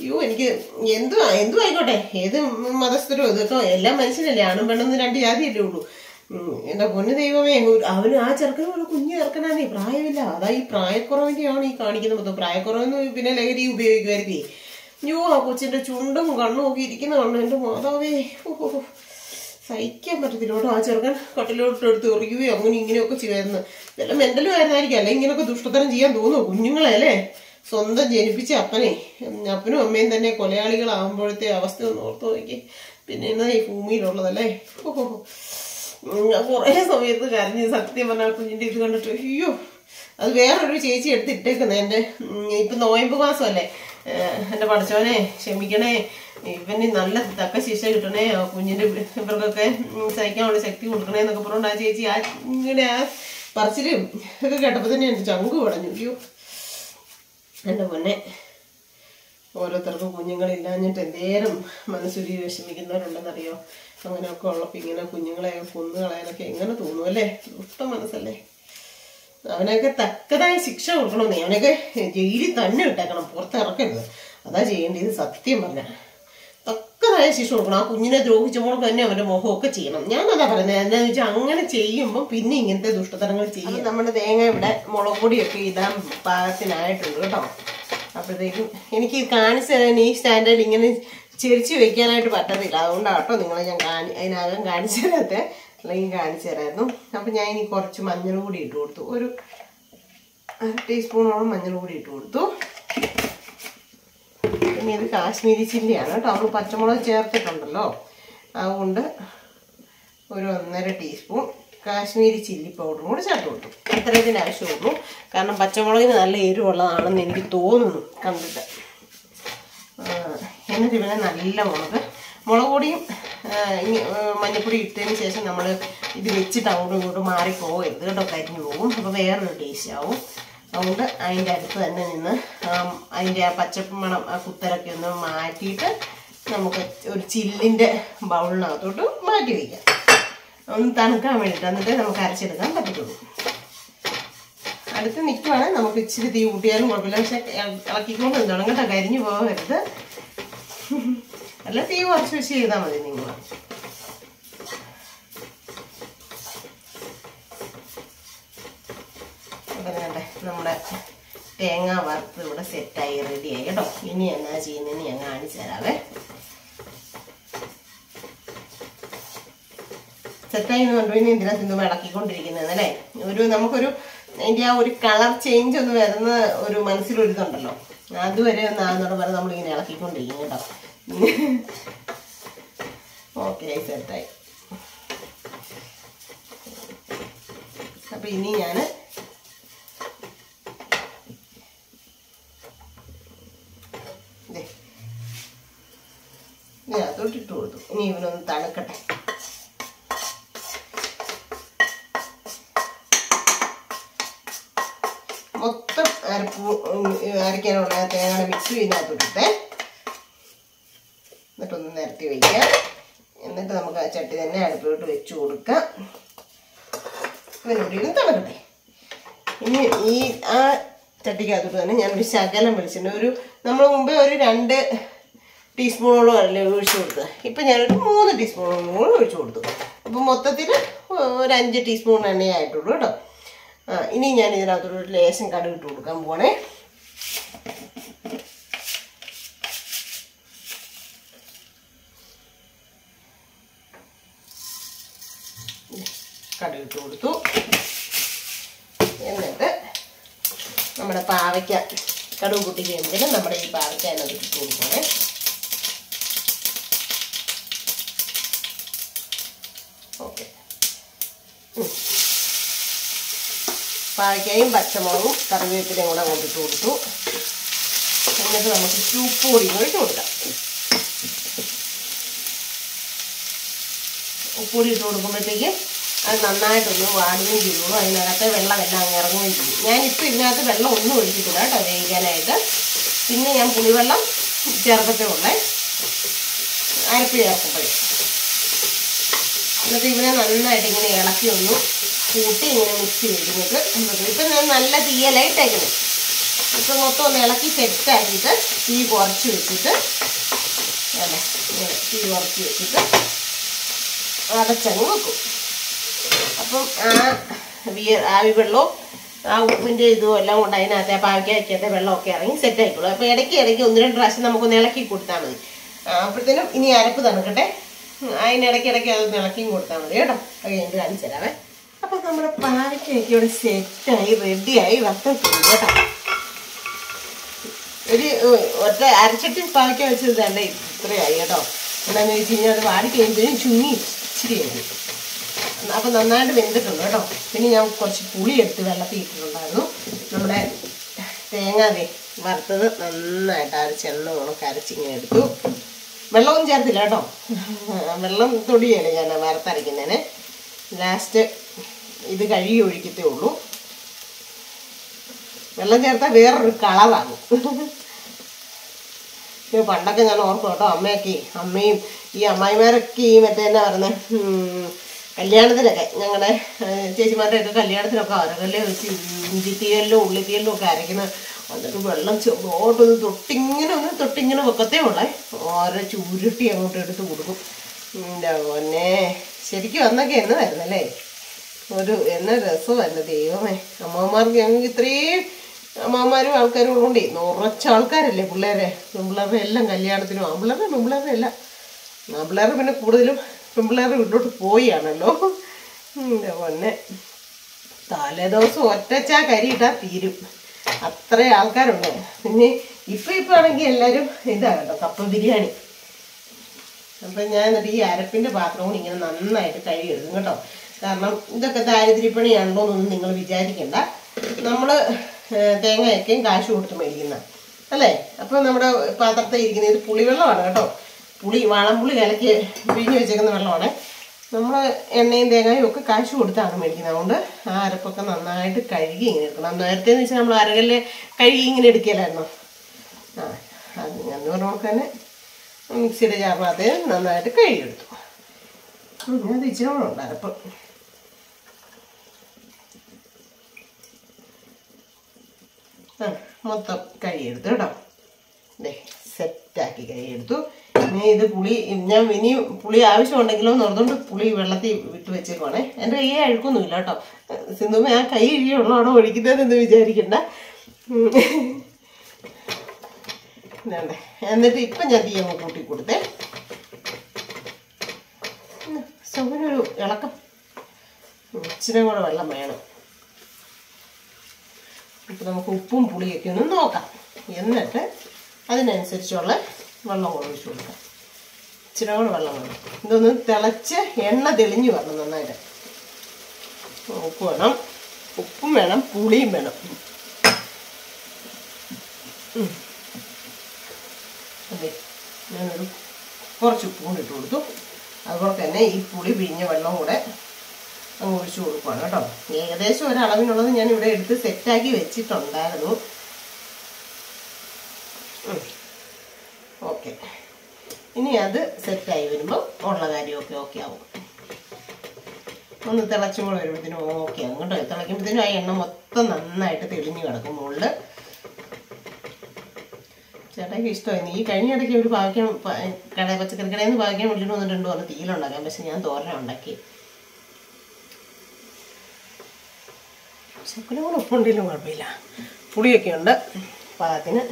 അയ്യോ എനിക്ക് എന്തുവാ എന്തു ആയിക്കോട്ടെ? ഏത് മതസ്ഥരോ ഇത് കേട്ടോ? എല്ലാ മനുഷ്യനല്ലേ ആണും പെണ്ണെന്ന് രണ്ട് ജാതിയല്ലേ ഉള്ളൂ. എന്താ പൊന്നു ദൈവമേ അവന് ആ ചെറുക്കനും ഒരു കുഞ്ഞു ചെറുക്കനാണ്. പ്രായമില്ല. അതാ ഈ പ്രായക്കുറവിന്റെയാണ് ഈ കാണിക്കുന്നത്. മൊത്തം പ്രായക്കുറവെന്ന് പിന്നെ ലഹരി ഉപയോഗിക്കുമായിരിക്കും അയ്യോ ആ കൊച്ചിന്റെ ചുണ്ടും കണ്ണും ഒക്കെ ഇരിക്കുന്ന കണ്ണു എന്റെ മാതാവേ. സഹിക്കാൻ പറ്റത്തില്ല കേട്ടോ ആ ചെറുക്കൻ കട്ടിലോട്ട് എടുത്ത് എറിയുകയോ അങ്ങനെ ഇങ്ങനെയൊക്കെ ചെയ്യുമായിരുന്നു. ഇതെല്ലാം മെന്റലും ആയിരുന്നായിരിക്കും. അല്ലെ ഇങ്ങനെയൊക്കെ ദുഷ്ടത്തരം ചെയ്യാൻ തോന്നുന്നു കുഞ്ഞുങ്ങളെ അല്ലേ? സ്വന്തം ജനിപ്പിച്ച അപ്പനെ. അപ്പനും അമ്മയും തന്നെ കൊലയാളികളാകുമ്പോഴത്തെ അവസ്ഥ ഒന്ന് ഓർത്ത് നോക്കി. പിന്നെ എന്നാ ഈ ഭൂമിയിലുള്ളതല്ലേ? ഞാൻ കുറേ സമയത്ത് കരഞ്ഞ് സത്യം പറഞ്ഞാൽ കുഞ്ഞിന്റെ ഇത് കണ്ടിട്ട് അയ്യോ അത് വേറൊരു ചേച്ചി എടുത്തിട്ടേക്കുന്നത് എന്റെ ഇപ്പൊ നോയമ്പ് ഏഹ് എന്റെ പഠിച്ചവനെ ക്ഷമിക്കണേ. ഇവന് നല്ല തക്ക ശിക്ഷ കിട്ടണേ. ആ കുഞ്ഞിന്റെ ഇവർക്കൊക്കെ സഹിക്കാനുള്ള ശക്തി കൊടുക്കണേ എന്നൊക്കെ പറഞ്ഞുകൊണ്ട് ആ ചേച്ചി ആ ഇങ്ങനെ ആ പറച്ചിലും ഒക്കെ കേട്ടപ്പോൾ തന്നെ എന്റെ ചങ്ക് പടഞ്ഞു. അയ്യോ. എന്റെ പൊന്നെ. ഓരോരുത്തർക്കും കുഞ്ഞുങ്ങളില്ലാഞ്ഞിട്ട് എന്തേരം മനസ്സുരി വിഷമിക്കുന്നവരുണ്ടെന്നറിയോ? അങ്ങനെയൊക്കെ ഉള്ളപ്പോൾ ഇങ്ങനെ കുഞ്ഞുങ്ങളെ കൊന്നു കളയാനൊക്കെ എങ്ങനെ തോന്നും അല്ലേ? ദുഷ്ട മനസ്സല്ലേ? അവനൊക്കെ തക്കതായ ശിക്ഷ കൊടുക്കണമെന്നേ. അവനൊക്കെ ജയിലിൽ തന്നെ ഇട്ടേക്കണം പുറത്തിറക്കരുത്. അതാ ചെയ്യേണ്ടത് സത്യം പറഞ്ഞ. തക്കതായ ശിക്ഷ കൊടുക്കണം. ആ കുഞ്ഞിനെ ദ്രോഹിച്ചപ്പോൾ തന്നെ അവന്റെ മുഖമൊക്കെ ചെയ്യണം. ഞാൻ അതാ പറയുന്നത് എന്താണെന്ന് വെച്ചാൽ അങ്ങനെ ചെയ്യുമ്പോൾ പിന്നെ ഇങ്ങനത്തെ ദുഷ്ടതരങ്ങൾ ചെയ്യും. നമ്മുടെ തേങ്ങ ഇവിടെ മുളക് പൊടിയൊക്കെ ഇടാൻ പാകത്തിനായിട്ടുണ്ട് കേട്ടോ. അപ്പോഴത്തേക്കും എനിക്ക് കാണിച്ചു തരാൻ ഈ സ്റ്റാൻഡേർഡ് ഇങ്ങനെ ചെരിച്ചു വെക്കാനായിട്ട് പറ്റത്തില്ല. അതുകൊണ്ടാട്ടോ നിങ്ങളെ ഞാൻ കാണി അതിനകം കാണിച്ചു അല്ലെങ്കിൽ കാണിച്ചു തരായിരുന്നു. അപ്പം ഞാൻ ഇനി കുറച്ച് മഞ്ഞൾ കൂടി ഇട്ട് കൊടുത്തു. ഒരു അര ടീസ്പൂണോളം മഞ്ഞൾ കൂടി ഇട്ട് കൊടുത്തു. പിന്നെ ഇത് കാശ്മീരി ചില്ലിയാണ് കേട്ടോ. നമ്മൾ പച്ചമുളക് ചേർത്തിട്ടുണ്ടല്ലോ. അതുകൊണ്ട് ഒരു ഒന്നര ടീസ്പൂൺ കാശ്മീരി ചില്ലി പൗഡറും കൂടി ചേർത്ത് കൊടുത്തു. അത്രയതിന്റെ ആവശ്യമുള്ളൂ. കാരണം പച്ചമുളകിന് നല്ല എരിവുള്ളതാണെന്ന് എനിക്ക് തോന്നുന്നു കണ്ടിട്ട്. എന്നിട്ട് ഇവനെ നല്ല മുളക്. മുളക് പൊടിയും ഇനി, മഞ്ഞപ്പൊടി ഇട്ടതിന് ശേഷം നമ്മൾ ഇത് വെച്ചിട്ട് അങ്ങോട്ടും ഇങ്ങോട്ടും മാറിപ്പോകരുത് കേട്ടോ കരിഞ്ഞു പോകും. അപ്പോൾ വേറൊരു ടേസ്റ്റ് ആവും. അതുകൊണ്ട് അതിന്റെ അടുത്ത് തന്നെ നിന്ന് അതിന്റെ ആ പച്ചപ്പ് മണം ആ കുത്തലൊക്കെ ഒന്ന് മാറ്റിയിട്ട് നമുക്ക് ഒരു ചില്ലിന്റെ ബൗളിനകത്തോട്ട് മാറ്റി വയ്ക്കാം ഒന്ന് തണുക്കാൻ വേണ്ടിയിട്ട് എന്നിട്ട് നമുക്ക് അരച്ചെടുക്കാൻ പറ്റത്തുള്ളൂ. അടുത്ത് നിൽക്കുവാണ് നമുക്ക് ഇച്ചിരി തീ കൂട്ടിയാലും കുഴപ്പമില്ല. പക്ഷെ ഇള- ഇളക്കിക്കൊണ്ട് കേട്ടോ. കരിഞ്ഞു പോകരുത്. അല്ല തീ കുറച്ച് വെച്ച് ചെയ്താൽ മതി നിങ്ങൾ നമ്മുടെ തേങ്ങ വറുത്ത് ഇവിടെ സെറ്റായി റെഡിയായി കേട്ടോ. ഇനി എന്നാ ചെയ്യുന്നതെന്ന് ഞാൻ കാണിച്ചു തരാവേ. സെറ്റായി എന്ന് പറഞ്ഞു ഇനി എന്തിനാ തിന്നു വിളക്കിക്കൊണ്ടിരിക്കുന്നത് അല്ലേ? ഒരു നമുക്കൊരു അതിന്റെ ആ ഒരു കളർ ചേഞ്ച് ഒന്ന് വരുന്ന ഒരു മനസ്സിലൊരു ഇതുണ്ടല്ലോ അതുവരെ ഒന്ന് ആകുന്നോട് പറഞ്ഞ് നമ്മളിങ്ങനെ ഇളക്കിക്കൊണ്ടിരിക്കും കേട്ടോ. ഓക്കെ സെറ്റായി അപ്പം ഇനി ഞാൻ ഇതിനകത്തോട്ട് കൊടുത്തു. ഇനി ഇവനൊന്ന് തണുക്കട്ടെ. മൊത്തം അരപ്പ് അരയ്ക്കാനുള്ള തേങ്ങയുടെ മിക്സ് ഇതിനകത്തോട്ട് എന്നിട്ടൊന്ന് വയ്ക്കാം എന്നിട്ട് നമുക്ക് ആ ചട്ടി തന്നെ അടുപ്പിലോട്ട് വെച്ച് കൊടുക്കാം. ഇവനോട്ടിലും തണുക്കട്ടെ ഇനി ഈ ആ ചട്ടിക്കകത്തോട്ട് തന്നെ ഞാൻ ഒരു ശകലം ഒരു നമ്മൾ മുമ്പേ ഒരു രണ്ട് ടീസ്പൂണോളം അല്ലേ ഒഴിച്ചു കൊടുത്തത്. ഇപ്പം ഞാനൊരു മൂന്ന് ടീസ്പൂണോളം കൂടെ ഒഴിച്ചു കൊടുത്തു. അപ്പം മൊത്തത്തിൽ ഒരു അഞ്ച് ടീസ്പൂൺ എണ്ണയേ ആയിട്ടുള്ളൂ കേട്ടോ. ആ ഇനി ഞാൻ ഇതിനകത്തോട്ട് ലേശം കടുക് ഇട്ട് കൊടുക്കാൻ പോണേ. കടുക് ഇട്ട് കൊടുത്തു. എന്നിട്ട് നമ്മുടെ പാവയ്ക്ക കടുക് കൂട്ടി കഴിയുമ്പോഴത്തേനും നമ്മുടെ ഈ പാവയ്ക്ക അതിനകത്ത് ഇട്ട് കൊടുക്കണേ ഓക്കെ. പാവയ്ക്കയും പച്ചമുളകും കറിവേപ്പിലയും കൂടെ കൊണ്ടിട്ട് കൊടുത്തു. എന്നിട്ട് നമുക്ക് ചൂപ്പ് പൊടിയും പൊടി കൂടി ഇട്ട് കൊടുക്കാം. ഉപ്പുപൊടി ഇട്ട് കൊടുക്കുമ്പോഴത്തേക്ക് അത് നന്നായിട്ടൊന്ന് വാടുകയും ചെയ്യുള്ളൂ അതിനകത്ത് വെള്ളമെല്ലാം അങ്ങ് ഇറങ്ങുകയും ചെയ്യും ഞാനിപ്പോൾ ഇതിനകത്ത് വെള്ളം ഒന്നും ഒഴിച്ചിട്ടില്ല കേട്ടോ വേവിക്കാനായിട്ട്. പിന്നെ ഞാൻ പുളിവെള്ളം ചേർക്കത്തേ ഉള്ളേ. അരപ്പ് ചേർക്കുമ്പോഴേ. എന്നിട്ട് ഇവനെ നന്നായിട്ട് ഇങ്ങനെ ഇളക്കി ഒന്ന് കൂട്ടി ഇങ്ങനെ മിക്സ് ചെയ്തിട്ട് ഇപ്പം ഞാൻ നല്ല തീയലായിട്ടേക്കുന്നു ഇപ്പം മൊത്തം ഒന്ന് ഇളക്കി സെറ്റാക്കിയിട്ട് തീ കുറച്ച് വെച്ചിട്ട് അല്ലേ തീ കുറച്ച് വെച്ചിട്ട് അടച്ചങ്ങ് വെക്കും. അപ്പം ആ വിയ ആവി വെള്ളവും ആ ഉപ്പിന്റെ ഇതും എല്ലാം കൊണ്ട് അതിനകത്ത് ആ അയക്കാത്ത വെള്ളമൊക്കെ ഇറങ്ങി സെറ്റ് ആയിക്കോളും. അപ്പോൾ ഇടയ്ക്ക് ഇടയ്ക്ക് ഒന്ന് രണ്ട് പ്രാവശ്യം നമുക്കൊന്ന് ഇളക്കി കൊടുത്താൽ മതി. അപ്പോഴത്തേനും ഇനി അരപ്പ് തണുക്കട്ടെ. അതിനിടയ്ക്ക് ഇടയ്ക്ക് അതൊന്ന് ഇളക്കിയും കൊടുത്താൽ മതി കേട്ടോ. അത് കഴിഞ്ഞിട്ട് കാണിച്ചു തരാവേ. അപ്പം നമ്മുടെ പാവയ്ക്കൊക്കെ ഇവിടെ സെറ്റായി റെഡിയായി വറുത്തിട്ടുണ്ട് കേട്ടോ. ഒരു ഒറ്റ അരച്ചിട്ട് പാവയ്ക്ക വെച്ചത് തന്നെ ഇത്രയായി കേട്ടോ. എന്താണെന്ന് വെച്ച് കഴിഞ്ഞാൽ അത് വാടി കഴിയുമ്പോഴും ചുങ്ങി ഇച്ചിരി ആയി അപ്പം നന്നായിട്ട് വെന്തിട്ടുണ്ട് കേട്ടോ. പിന്നെ ഞാൻ കുറച്ച് പുളി എടുത്ത് വെള്ളത്തിൽ ഇട്ടിട്ടുണ്ടായിരുന്നു നമ്മുടെ തേങ്ങ ദേ വറുത്തത് നന്നായിട്ട് അരച്ച് എണ്ണ ഉണക്ക് അരച്ചിങ്ങനെ എടുത്തു. വെള്ളമൊന്നും ചേർത്തില്ല കേട്ടോ. വെള്ളം തൊടിയല്ലേ ഞാൻ വറുത്തരയ്ക്കുന്നതിന്. ലാസ്റ്റ് ഇത് കഴുകി ഒഴിക്കത്തേ ഉള്ളൂ. വെള്ളം ചേർത്താൽ വേറൊരു കളറാകും. ഇത് പണ്ടൊക്കെ ഞാൻ ഓർക്കും കേട്ടോ അമ്മയൊക്കെ അമ്മയും ഈ അമ്മായിമാരൊക്കെ ഈ മറ്റേ എന്നാ പറയുന്നത് കല്യാണത്തിനൊക്കെ ഞങ്ങളുടെ ചേച്ചിമാരുടെയൊക്കെ കല്യാണത്തിനൊക്കെ അരകല്ലേ വെച്ച് ഇഞ്ചിത്തീയലിലും ഉള്ളിത്തീയലിലും ഒക്കെ അരയ്ക്കുന്ന എന്നിട്ട് വെള്ളം ചെറുതോട്ടൊന്ന് തൊട്ടിങ്ങനെ ഒന്ന് തൊട്ടിങ്ങനെ വെക്കത്തേ ഉള്ളേ. ഓരോ ചുരുട്ടി അങ്ങോട്ട് എടുത്ത് കൊടുക്കും. പൊന്നെ ശരിക്കും അന്നൊക്കെ എന്നതായിരുന്നല്ലേ ഒരു എന്ന രസമായിരുന്നു ദൈവമേ. അമ്മമാർക്ക് ഞങ്ങൾക്ക് ഇത്രയും അമ്മമാരും ആൾക്കാരും ഉള്ളതുകൊണ്ടേ നിറച്ച ആൾക്കാരല്ലേ പിള്ളേരെ? പെൺപിള്ളേരുടെ എല്ലാം കല്യാണത്തിനും ആൺപിള്ളേരുടെ പെൺപിള്ളേരുടെ അല്ല ആൺപിള്ളേർ പിന്നെ കൂടുതലും പെൺപിള്ളേരുടെ വീട്ടിലോട്ട് പോയാണല്ലോ. പൊന്നെ. തലേ ദിവസം ഒറ്റച്ചാ കരിയിട്ടാൽ തീരും. അത്ര ആൾക്കാരുണ്ട്. പിന്നെ ഇപ്പം ഇപ്പം ആണെങ്കിൽ എല്ലാവരും ഇതാ കേട്ടോ കപ്പ ബിരിയാണി. അപ്പം ഞാൻ എന്നിട്ട് ഈ അരപ്പിന്റെ പാത്രം കൂടി ഇങ്ങനെ നന്നായിട്ട് കഴുകിയെടുക്കും കേട്ടോ. കാരണം ഇതൊക്കെ ദാരിദ്ര്യപ്പണിയാണല്ലോ എന്നൊന്നും നിങ്ങൾ വിചാരിക്കണ്ട. നമ്മൾ തേങ്ങയൊക്കെയും കാശ് കൊടുത്ത് മേടിക്കുന്ന. അല്ലേ? അപ്പോൾ നമ്മുടെ പാത്രത്തിൽ ഇരിക്കുന്ന ഇത് പുളിവെള്ളമാണ് കേട്ടോ. പുളി വാളംപുളി കലക്കി പിഴിഞ്ഞ് വെച്ചേക്കുന്ന വെള്ളമാണ്. നമ്മൾ എണ്ണയും തേങ്ങയും ഒക്കെ കാശ് കൊടുത്താണ് മേടിക്കുന്നത്. അതുകൊണ്ട് ആ അരപ്പൊക്കെ നന്നായിട്ട് കഴുകി ഇങ്ങനെ എടുക്കണം. നേരത്തെ എന്ന് വെച്ചാൽ നമ്മൾ അരകല്ല് കഴുകി ഇങ്ങനെ എടുക്കലായിരുന്നു. ആ അത് ഞാൻ പറഞ്ഞ തന്നെ മിക്സിയുടെ ചാറിനകത്ത് നന്നായിട്ട് കഴുകിയെടുത്തു അത് ഇച്ചിരി കൂടെ ഉണ്ട് അരപ്പ്. മൊത്തം കഴുകിയെടുത്തു കേട്ടോ. ദേ സെറ്റാക്കി കഴുകിയെടുത്തു ഇനി ഇത് പുളി ഞാൻ ഇനി പുളി ആവശ്യമുണ്ടെങ്കിലോ എന്ന് ഓർത്തുകൊണ്ട് പുളി വെള്ളത്തിൽ വിട്ട് വെച്ചേക്കുവാണേ. എന്റെ കൈ അഴുക്കൊന്നുമില്ല കേട്ടോ. സിന്ധു ഞാൻ കൈ ഇഴിയുള്ളതാണോ ഒഴിക്കുന്നതെന്ന് വിചാരിക്കണ്ട. എന്നിട്ട് ഇപ്പം ഞാൻ തീ അങ്ങ് കൂട്ടി കൊടുത്തേ. സൗകര്യൊരു ഇളക്കം. ഇച്ചിരി കൂടെ വെള്ളം വേണം. നമുക്ക് ഉപ്പും പുളിയൊക്കെ ഒന്ന് നോക്കാം. എന്നിട്ട് അതിനനുസരിച്ചുള്ള വെള്ളം ഒഴിച്ചു കൊടുക്കാം. ഇച്ചിരി കൂടെ വെള്ളം വേണം. ഇതൊന്ന് തിളച്ച് എണ്ണ തെളിഞ്ഞു വരണം നന്നായിട്ട്. ഉപ്പ് വേണം. ഉപ്പും വേണം പുളിയും വേണം. അതെ ഞാനൊരു കുറച്ച് ഉപ്പും കൂടി കൊടുത്തു. അതുപോലെ തന്നെ ഈ പുളി പിഴിഞ്ഞ വെള്ളം കൂടെ അങ്ങ് ഒഴിച്ചു കൊടുക്കുവാണ് കേട്ടോ. ഏകദേശം ഒരളവിനുള്ളത് ഞാൻ ഇവിടെ എടുത്ത് സെറ്റാക്കി വെച്ചിട്ടുണ്ടായിരുന്നു. ഓക്കെ ഇനി അത് സെറ്റായി വരുമ്പോൾ ഉള്ള കാര്യമൊക്കെ ഓക്കെ ആവും. ഒന്ന് തിളച്ചും കൂടെ വരുമ്പോഴത്തേനും ഓക്കെ അങ്ങോട്ട് തിളയ്ക്കുമ്പോഴത്തേനും ആ എണ്ണ മൊത്തം നന്നായിട്ട് തെളിഞ്ഞു കിടക്കും മുകളിൽ. ചേട്ടാക്ക് ഇഷ്ടമായി. ഈ കഴിഞ്ഞ ഇടയ്ക്ക് ഒരു ഭാഗ്യം കട പച്ചക്കറി കടയിൽ നിന്ന് ഭാഗ്യം വിളിച്ചിട്ട് വന്നിട്ടുണ്ട് പറഞ്ഞ് തീയിലുണ്ടാക്കാൻ പക്ഷെ ഞാൻ തോരന ശക്കുനം കൂടെ ഉപ്പുണ്ടെങ്കിലും കുഴപ്പമില്ല. പുളിയൊക്കെ ഉണ്ട്. പാകത്തിന്.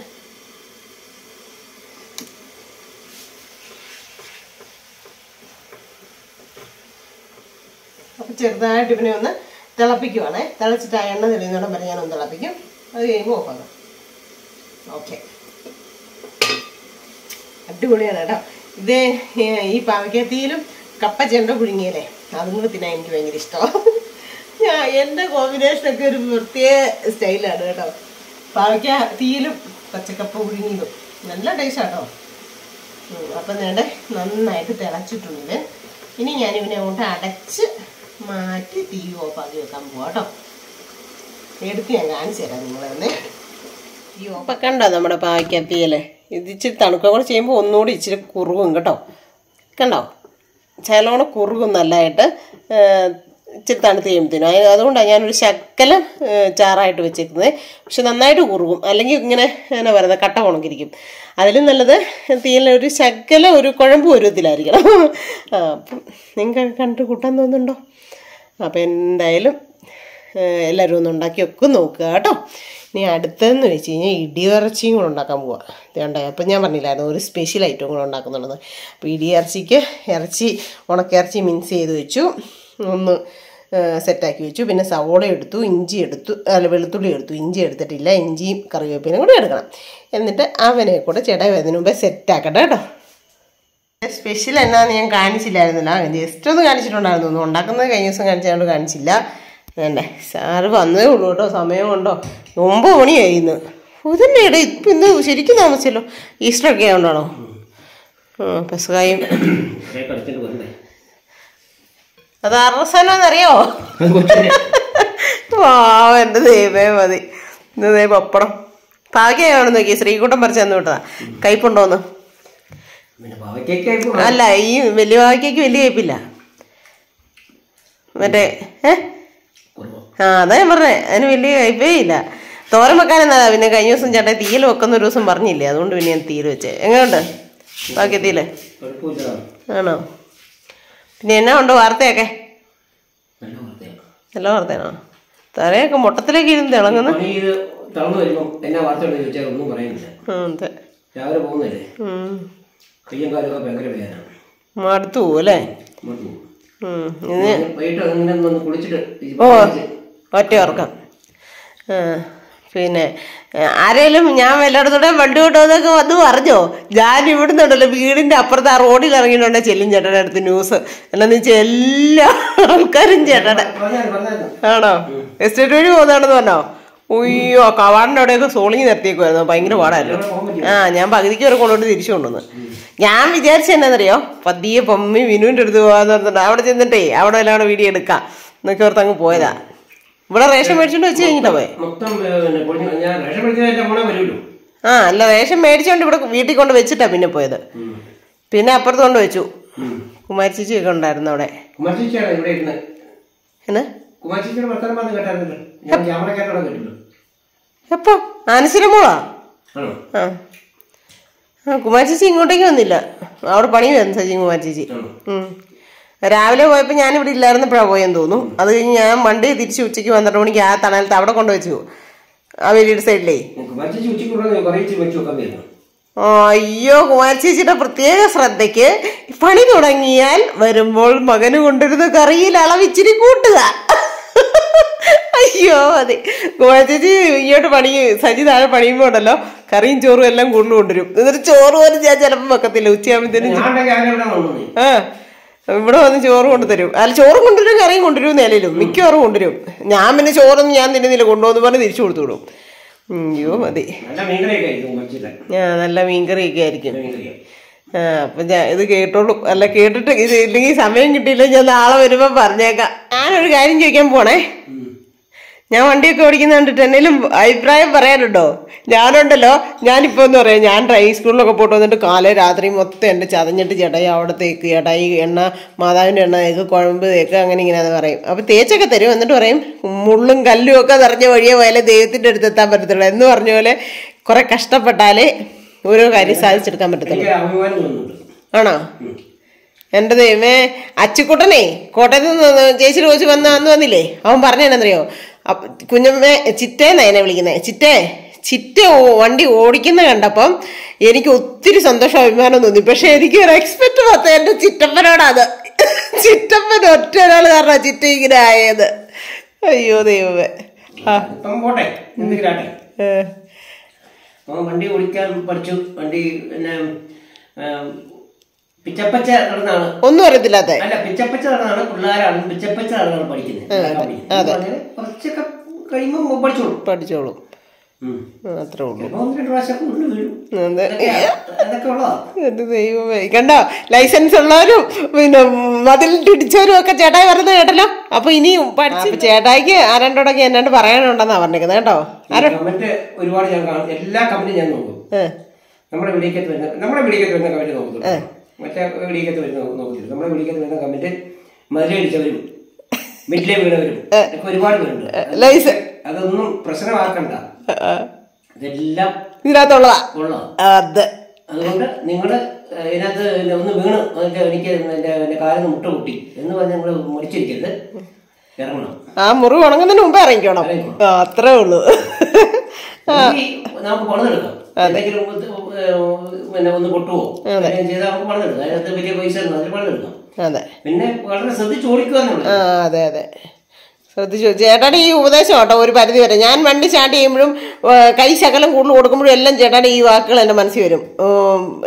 അപ്പം ചെറുതായിട്ട് ഇവനെ ഒന്ന് തിളപ്പിക്കുവാണേ. തിളച്ചിട്ട് ആ എണ്ണ തെളിയുന്നോടം വരെ ഞാനൊന്ന് തിളപ്പിക്കും. അത് കഴിയുമ്പോൾ ഓഫാക്കാം ഓക്കെ അടിപൊളിയാണ് കേട്ടോ. ഇത് ഈ പാവയ്ക്കത്തിയിലും കപ്പ ചെണ്ട പുഴുങ്ങിയല്ലേ? അതും കൂടെ തിന്നാൻ എനിക്ക് ഭയങ്കര ഇഷ്ടമാണ് ഞാൻ കോമ്പിനേഷൻ ഒക്കെ ഒരു പ്രത്യേക സ്റ്റൈലാണ് കേട്ടോ. പാവയ്ക്ക തീയിലും പച്ചക്കപ്പ പുഴുങ്ങിയതും. നല്ല ടേസ്റ്റ് കേട്ടോ അപ്പം നേടെ നന്നായിട്ട് തിളച്ചിട്ടുണ്ട്. ഇനി ഞാൻ ഇവനെ അങ്ങോട്ട് അടച്ച് മാറ്റി തീ ഓഫാക്കി വെക്കാൻ പോവാം എടുത്ത് ഞാൻ കാണിച്ചു തരാം നിങ്ങളെ തീ ഓഫ് കണ്ടോ നമ്മുടെ പാവയ്ക്ക പാവയ്ക്കത്തിയല്ലേ ഇത് ഇച്ചിരി തണുക്കുക കൂടെ ചെയ്യുമ്പോൾ ഒന്നുകൂടി ഇച്ചിരി കുറുകും കേട്ടോ. കണ്ടോ? ചിലവണ കുറുകും നല്ലതായിട്ട് ഇച്ചിരി തണുത്ത് കഴിയുമ്പോഴത്തേനും അത് അതുകൊണ്ടാണ് ഞാനൊരു ശക്കലം ചാറായിട്ട് വെച്ചേക്കുന്നത് പക്ഷെ നന്നായിട്ട് കുറുകും. അല്ലെങ്കിൽ ഇങ്ങനെ എന്നാ പറയുന്നത് കട്ട ഉണക്കിരിക്കും അതിലും നല്ലത് തീയിലെ ഒരു ശക്കല ഒരു കുഴമ്പ് പരുവത്തിലായിരിക്കണം. അപ്പം നിങ്ങൾക്ക് കണ്ടിട്ട് കൂട്ടാൻ തോന്നുന്നുണ്ടോ? അപ്പം എന്തായാലും എല്ലാവരും ഒന്ന് ഉണ്ടാക്കി ഒക്കെ നോക്കുക കേട്ടോ. ഇനി അടുത്തതെന്ന് വെച്ച് കഴിഞ്ഞാൽ ഇടിയിറച്ചിയും കൂടെ ഉണ്ടാക്കാൻ പോവാം. ഇതേണ്ട അപ്പം ഞാൻ പറഞ്ഞില്ലായിരുന്നു ഒരു സ്പെഷ്യൽ ഐറ്റം കൂടെ ഉണ്ടാക്കുന്നുണ്ടെന്ന്. അപ്പോൾ ഇടിയിറച്ചിക്ക് ഇറച്ചി ഉണക്കിറച്ചി മിൻസ് ചെയ്ത് വെച്ചു. ഒന്ന് സെറ്റാക്കി വെച്ചു. പിന്നെ സവോള എടുത്തു ഇഞ്ചി എടുത്തു അല്ല വെളുത്തുള്ളി എടുത്തു. ഇഞ്ചി എടുത്തിട്ടില്ല. ഇഞ്ചിയും കറിവേപ്പിനും കൂടെ എടുക്കണം. എന്നിട്ട് അവനെ കൂടെ ചേട്ടാ വരുന്നതിന് മുമ്പേ സെറ്റാക്കട്ടെ കേട്ടോ. സ്പെഷ്യൽ എന്നാന്ന് ഞാൻ കാണിച്ചില്ലായിരുന്നില്ല. ജസ്റ്റ് ഒന്ന് കാണിച്ചിട്ടുണ്ടായിരുന്നു. ഒന്നും ഉണ്ടാക്കുന്നത് കഴിഞ്ഞ ദിവസം കാണിച്ചതുകൊണ്ട് കാണിച്ചില്ല. വേണ്ടേ സാറ് വന്നതേ ഉള്ളൂ കേട്ടോ. സമയം കൊണ്ടോ ഒമ്പത് മണിയായിരുന്നു ഇതന്നെ ഇട ഇപ്പം ഇന്ന് ശരിക്കും താമസിച്ചല്ലോ. ഈസ്റ്റർ ഒക്കെ ആയതുകൊണ്ടാണോ ആ പെസകായും അത് അറസാനോന്നറിയാവോ വാവ എന്റെ ദൈവമേ മതി. ദേ പപ്പടം. ഭാഗ്യമാണെന്ന് നോക്കി. ശ്രീകുട്ടം പറിച്ചു തന്നു വിട്ടതാ. കയ്പുണ്ടോന്ന്? അല്ല ഈ വലിയ ഭാഗ്യക്ക് വലിയ കയ്പില്ല. മറ്റേ ഏ? ആ അതാ ഞാൻ പറഞ്ഞേ. അതിന് വലിയ കയ്പേ ഇല്ല. തോരൻ വെക്കാനെന്നാ പിന്നെ കഴിഞ്ഞ ദിവസം ചേട്ടാ തീയിൽ വെക്കുന്ന ഒരു ദിവസം പറഞ്ഞില്ലേ? അതുകൊണ്ട് പിന്നെ ഞാൻ തീയിൽ വെച്ചേ. എങ്ങനെയുണ്ട്? ബാക്കി കുഴപ്പമില്ല. ആണോ? പിന്നെ എന്നാ ഉണ്ട് വാർത്തയൊക്കെ? നല്ല വാർത്തയാണ്? തലയൊക്കെ മുട്ടത്തിലേക്ക് ഇരുന്ന് തിളങ്ങുന്നു. തളർന്നു വരുമ്പോൾ എന്നാ ചോദിച്ചാൽ ഒന്നും പറയുന്നില്ല. ഉം, അതെ. രാവിലെ പോകുന്നില്ലേ? ഉം. കയ്യും കാലൊക്കെ ഭയങ്കര വേദന. മടുത്തു അല്ലേ? വൈകിട്ട് കുളിച്ചിട്ട് ഓ ഒറ്റ ഉറക്കം. ആ, പിന്നെ ആരേലും ഞാൻ വല്ലയിടത്തൂടെ വണ്ടി കൊണ്ടുവന്നൊക്കെ വന്ന് പറഞ്ഞോ? ഞാൻ ഇവിടുന്ന് ഉണ്ടല്ലോ വീടിന്റെ അപ്പുറത്ത് ആ റോഡിൽ ഇറങ്ങിയിട്ടുണ്ടെ ചെല്ലും ചേട്ടന്റെ അടുത്ത് ന്യൂസ് എന്നാന്ന് വെച്ചാൽ എല്ലാ ആൾക്കാരും പറഞ്ഞായിരുന്നു ആണോ? എസ്റ്റേറ്റ് വഴി പോകുന്നതാണെന്ന് പറഞ്ഞോ? ഉയ്യോ കവാടിന്റെ അവിടെയൊക്കെ സോളിങ് നിർത്തിയേക്കുമായിരുന്നു ഭയങ്കര പാടായിരുന്നു. ആ ഞാൻ പകുതിക്ക് വരെ കൊണ്ടുപോയി തിരിച്ചു കൊണ്ടുവന്നു. ഞാൻ വിചാരിച്ച എന്നറിയോ പതിയെ പൊമ്മി വിനുവിന്റെ അടുത്ത് പോകാന്ന് പറഞ്ഞിട്ടുണ്ട്. അവിടെ ചെന്നിട്ടേ അവിടെ എല്ലാം വീഡിയോ എടുക്കാം. എന്നൊക്കെ ഓർത്ത് അങ്ങ് പോയതാ. ഇവിടെ റേഷൻ മേടിച്ചോണ്ട് വെച്ച് കഴിഞ്ഞിട്ടാ പോയെ. ആ അല്ല റേഷൻ മേടിച്ചോണ്ട് ഇവിടെ വീട്ടിൽ കൊണ്ട് വെച്ചിട്ടാ പിന്നെ പോയത്. പിന്നെ അപ്പുറത്ത് കൊണ്ട് വെച്ചു. കുമാരി ചേച്ചിയൊക്കെ ഉണ്ടായിരുന്നു അവിടെ. എപ്പോ ആനശ്വരം മോളാ? ആണോ? ആ. ആ കുമാരി ചേച്ചി ഇങ്ങോട്ടേക്ക് വന്നില്ല. അവിടെ പണി വരുന്നു സജി കുമാരി ചേച്ചി. ഉം. രാവിലെ പോയപ്പോൾ ഞാൻ ഇവിടെ ഇല്ലായിരുന്നപ്പോഴാണ് പോയെന്ന് തോന്നുന്നു. അത് കഴിഞ്ഞ് ഞാൻ വണ്ടി തിരിച്ച് ഉച്ചയ്ക്ക് പന്ത്രണ്ട് മണിക്ക് ആ തണലത്ത് അവിടെ കൊണ്ടുവച്ചു. ആ വലിയൊരു സൈഡിലേ. അയ്യോ കുമാരി ചേച്ചിയുടെ പ്രത്യേക ശ്രദ്ധയ്ക്ക് പണി തുടങ്ങിയാൽ വരുമ്പോൾ മകന് കൊണ്ടുവരുന്ന കറിയിൽ അളവിച്ചിരി കൂട്ടുക. അയ്യോ അതെ. കുമാരി ചേച്ചി ഇങ്ങോട്ട് പണി സജി താഴെ പണിയുമ്പോ ഉണ്ടല്ലോ കറിയും ചോറും എല്ലാം കൊണ്ടു കൊണ്ടുവരും എന്നിട്ട് ചോറ് പോലും ഞാൻ ചിലപ്പോൾ വെക്കത്തില്ല. ഉച്ചയാകുമ്പോഴത്തേനും ആ. ഇവിടെ വന്ന് ചോറ് കൊണ്ടുതരും. അല്ല ചോറും കൊണ്ടുവരും കറിയും കൊണ്ടുവരും നിലയിലും. മിക്കവാറും കൊണ്ടുവരും. ഞാൻ പിന്നെ ചോറൊന്നും ഞാൻ തിന്നുന്നില്ല കൊണ്ടുവന്ന് പറഞ്ഞ് തിരിച്ചു കൊടുത്തു വിടും അയ്യോ മതി. ആ നല്ല മീൻകറിയൊക്കെ ആയിരിക്കും. ആ അപ്പൊ ഞാൻ ഇത് കേട്ടോളൂ. അല്ല കേട്ടിട്ട് ഇത് ഇല്ലെങ്കിൽ സമയം കിട്ടിയില്ല ഞാൻ നാളെ വരുമ്പോ പറഞ്ഞേക്കാം. ഞാനൊരു കാര്യം ചോദിക്കാൻ പോണേ. ഞാൻ വണ്ടിയൊക്കെ ഓടിക്കുന്ന കണ്ടിട്ട് എന്തെങ്കിലും അഭിപ്രായം പറയാനുണ്ടോ? ഞാനുണ്ടല്ലോ. ഞാനിപ്പോ എന്ന് പറയാം ഞാൻ ഡ്രൈവിംഗ് സ്കൂളിലൊക്കെ പോയിട്ട് വന്നിട്ട് കാലേ രാത്രി മൊത്തം എന്റെ ചതഞ്ഞിട്ട് ചേട്ടായി അവിടെ തേക്ക് ചേട്ടായി എണ്ണ മാതാവിന്റെ എണ്ണ തേക്ക് കുഴമ്പ് തേക്ക് അങ്ങനെ ഇങ്ങനെയാന്ന് പറയും. അപ്പോൾ തേച്ചൊക്കെ തരും. എന്നിട്ട് പറയും മുള്ളും കല്ലും ഒക്കെ നിറഞ്ഞ വഴിയെ പോയാലേ ദൈവത്തിന്റെ അടുത്ത് എത്താൻ പറ്റത്തുള്ളൂ. എന്ന് പറഞ്ഞ പോലെ കുറെ കഷ്ടപ്പെട്ടാലേ ഓരോ കാര്യം സാധിച്ചെടുക്കാൻ പറ്റത്തുള്ളൂ. ആണോ? എന്റെ ദൈവമേ അച്ചുക്കുട്ടനെ കോട്ടയത്ത് നിന്ന് ചേച്ചി ചോദിച്ചു വന്ന അന്ന് വന്നില്ലേ? അവൻ പറഞ്ഞെന്നറിയോ കുഞ്ഞമ്മേ ചിറ്റേന്നാണ് എന്നെ വിളിക്കുന്നത് ചിറ്റേ ചിറ്റ വണ്ടി ഓടിക്കുന്ന കണ്ടപ്പം എനിക്ക് ഒത്തിരി സന്തോഷം അഭിമാനം തോന്നി. പക്ഷെ എനിക്ക് ഒരു എക്സ്പെക്ട് മാത്രം എന്റെ ചിറ്റപ്പനോടാത് ചിറ്റപ്പൻ ഒറ്റ ഒരാൾ കാരണം ചിറ്റ ഇങ്ങനെ ആയത്. അയ്യോ ദൈവമേ. വണ്ടി ഓടിക്കാൻ പഠിച്ചു വണ്ടി പിന്നെ പിച്ചപ്പച്ച നടന്നാണ്. ഒന്നും അറിയത്തില്ലാത്ത. അല്ല പിച്ചപ്പച്ച നടന്നാണ് പിള്ളേരാണ് പിച്ചപ്പച്ച നടന്നാണ് പഠിക്കുന്നത് കുറച്ചൊക്കെ കഴിയുമ്പോൾ പഠിച്ചോളൂ. പഠിച്ചോളൂ. ഉം. അത്രേ ഉള്ളൂ. ദൈവമേ. കണ്ടോ? ലൈസൻസ് ഉള്ളവരും പിന്നെ മതിൽ ഇടിച്ചവരും ഒക്കെ ചേട്ടായി പറയുന്നത് കേട്ടല്ലോ? അപ്പൊ ഇനി പഠിച്ചു ചേട്ടായിക്ക് ആരണ്ടോടൊക്കെ എന്നാണ്ട് പറയാനുണ്ടെന്നാ പറഞ്ഞിരിക്കുന്നത്. കേട്ടോ? ആരോ ഒരുപാട് ഞാൻ കാണും. എല്ലാ കമ്പനിയും ഞാൻ നോക്കും. നമ്മുടെ വിളിക്കത്ത് വരുന്ന നമ്മുടെ വിളിക്കത്ത് വരുന്ന കമ്പനി നോക്കുന്നുണ്ട് മറ്റേ വീടിക്കകത്ത് വരുന്ന നോക്കിയിട്ട് നമ്മുടെ വീടിക്കകത്ത് വരുന്ന കമ്മിറ്റ് മതിലടിച്ചവരും മിഡിലെ വീണവരും ഒരുപാട് പേരുണ്ട്. അതൊന്നും പ്രശ്നമാക്കണ്ട. ഇതെല്ലാം ഇതിനകത്തുള്ളതാ. അത്. അതുകൊണ്ട് നിങ്ങൾ ഇതിനകത്ത് ഒന്ന് വീണ്. അതിന്റെ എനിക്ക് എന്റെ എന്റെ കാലിന് മുട്ട മുട്ടി എന്ന് പറഞ്ഞ് നിങ്ങൾ മുടിച്ചിരിക്കരുത് ഇറങ്ങണം. ആ മുറിവ് ഉണങ്ങുന്നതിന് മുമ്പ് ഇറങ്ങിക്കണം. അത്രേ ഉള്ളൂ. നമുക്ക് പണിതെടുക്കാം. എന്തെങ്കിലും പിന്നെ ഒന്ന് പൊട്ടുവോ? എന്തെങ്കിലും ചെയ്താൽ നമുക്ക് പണിതെടുക്കാം. അതിനകത്ത് വലിയ പൈസ അതിൽ പിന്നെ വളരെ ശ്രദ്ധിച്ച് ഓടിക്കുക എന്നുള്ളത് അതെ അതെ. ശ്രദ്ധിച്ചു. ചേട്ടാടെ ഈ ഉപദേശം കേട്ടോ ഒരു പരിധി വരെ. ഞാൻ വണ്ടി സ്റ്റാർട്ട് ചെയ്യുമ്പോഴും കൈ ശകലം കൂടുതൽ കൊടുക്കുമ്പോഴും എല്ലാം ചേട്ടാടെ ഈ വാക്കുകൾ എന്റെ മനസ്സിൽ വരും.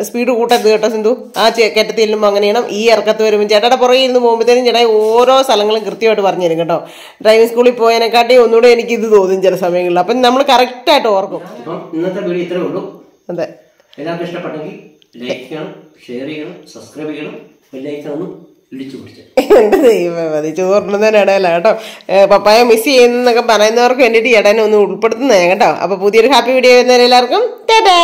സ്പീഡ് കൂട്ടരുത് കേട്ടോ സിന്ധു. ആ കയറ്റത്തിൽ ചെല്ലുമ്പോൾ അങ്ങനെ ചെയ്യണം. ഈ ഇറക്കത്ത് വരുമ്പോൾ ചേട്ടാടെ പുറകെ ഇരുന്ന് പോകുമ്പോഴത്തേനും ചേട്ടായി ഓരോ സ്ഥലങ്ങളും കൃത്യമായിട്ട് പറഞ്ഞു തരും കേട്ടോ. ഡ്രൈവിംഗ് സ്കൂളിൽ പോയതിനെക്കാട്ടി ഒന്നുകൂടെ എനിക്ക് ഇത് തോന്നും ചില സമയങ്ങളിൽ. അപ്പം നമ്മൾ കറക്റ്റായിട്ട് ഓർക്കും. ഇന്നത്തെ വീഡിയോ ഇത്രേ ഉള്ളൂ. അതെ. എല്ലാവർക്കും ഇഷ്ടപ്പെട്ടെങ്കിൽ ലൈക്ക് ചെയ്യണം ഷെയർ ചെയ്യണം സബ്സ്ക്രൈബ് ചെയ്യണം പിടിച്ച് എന്റെ ദൈവം മതി. ചോറിടുന്നതിനിടയില കേട്ടോ. പപ്പായ മിസ് ചെയ്യുന്നൊക്കെ പറയുന്നവർക്ക് വേണ്ടിയിട്ട് ഇടനെ ഒന്ന് ഉൾപ്പെടുത്തുന്നതാണ് കേട്ടോ. അപ്പൊ പുതിയൊരു ഹാപ്പി വീഡിയോ ടാറ്റാ